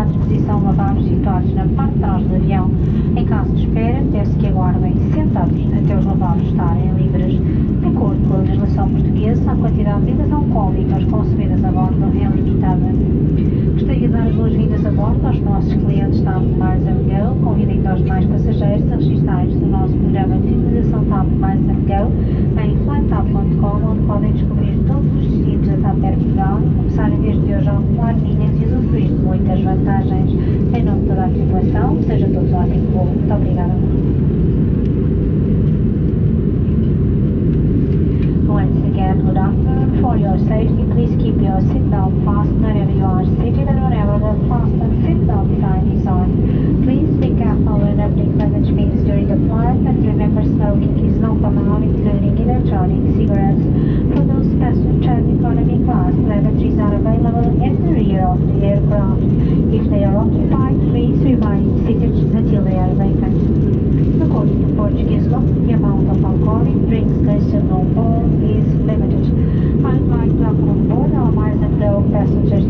à disposição lavabos situados na parte de trás do avião. Em caso de espera, deve-se que aguardem sentados até os lavabos estarem livres. De acordo com a legislação portuguesa, a quantidade de bebidas alcoólicas consumidas a bordo é limitada. Gostaria de dar as boas-vindas a bordo aos nossos clientes da Mais Go, convidando aos demais passageiros a registrar-se no nosso programa de fidelização TAP Mais Go em flytap.com, onde podem descobrir todos os destinos da TAP Air Portugal e começarem desde hoje a acumular milhas e usufruir muitas vantagens. Em nome de toda a tripulação, seja todos ótimo. Muito obrigada. Once again, good afternoon. For your safety, please keep your seatbelt fastened wherever you are seated and whenever the fasten seatbelt sign is on. Please be careful when opening luggage bins during the flight and remember smoking is not allowed, including electronic cigarettes. For those passengers economy class, lavatories are available at the rear of the aircraft. If they are occupied, please remain seated until they are vacant. According to Portuguese law, the amount of alcoholic drinks consumed on board is limited. I'd like to welcome board our Miles and Go passengers